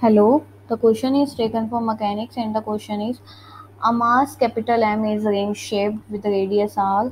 Hello, the question is taken from mechanics and the question is a mass capital M is ring shaped with radius r.